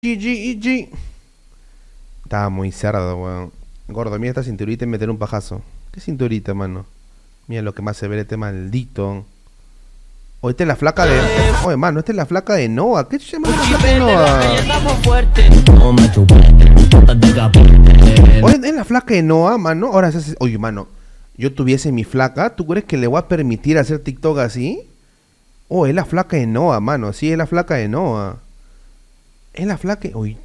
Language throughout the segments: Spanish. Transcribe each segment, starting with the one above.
GG, GG. Estaba muy cerdo, weón. Gordo, mira esta cinturita y meter un pajazo. ¿Qué cinturita, mano? Mira lo que más se ve este maldito. O esta es la flaca de. Oye, mano, esta es la flaca de Noah. ¿Qué se llama la flaca de Noah? Oye, es la flaca de Noah, mano. Ahora se hace. Oye, mano. Yo tuviese mi flaca, ¿tú crees que le voy a permitir hacer TikTok así? Oh, es la flaca de Noah, mano. Sí, es la flaca de Noah. Es la flaca. Uy.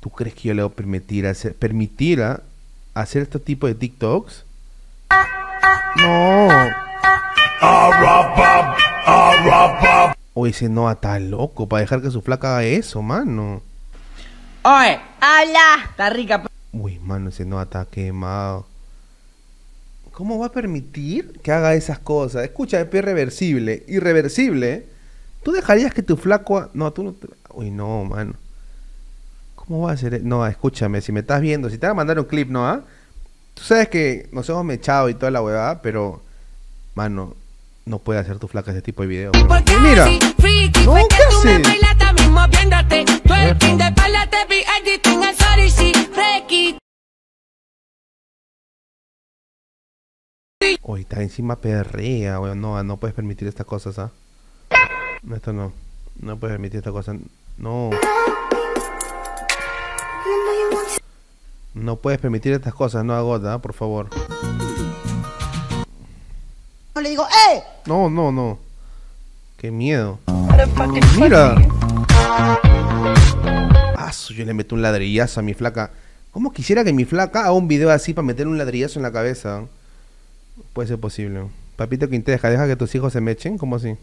¿Tú crees que yo le voy a permitir hacer, permitir a hacer este tipo de TikToks? No. Oye, ese Noah está loco para dejar que su flaca haga eso, mano. Oye, habla. Está rica. Uy, mano, ese Noah está quemado. ¿Cómo va a permitir que haga esas cosas? Escucha, es irreversible. Irreversible. ¿Tú dejarías que tu flaco... No, tú no... Uy, no, mano. ¿Cómo va a ser? No, escúchame, si me estás viendo, si te van a mandar un clip, ¿no? ¿Ah? Tú sabes que nos hemos mechado y toda la huevada, pero... Mano, no puede hacer tu flaca ese tipo de video. Porque mira. así, friki, No, ¿qué haces? está encima perrea, weón. No, no puedes permitir estas cosas, ¿ah? No, esto no. No puedes permitir esta cosa. No. No puedes permitir estas cosas, no agota, por favor. Le digo, ¡eh! No, no, no. Qué miedo. Mira. Ah, yo le meto un ladrillazo a mi flaca. ¿Cómo quisiera que mi flaca haga un video así para meter un ladrillazo en la cabeza? Puede ser posible. Papito Quinteja, deja que tus hijos se mechen, ¿cómo así?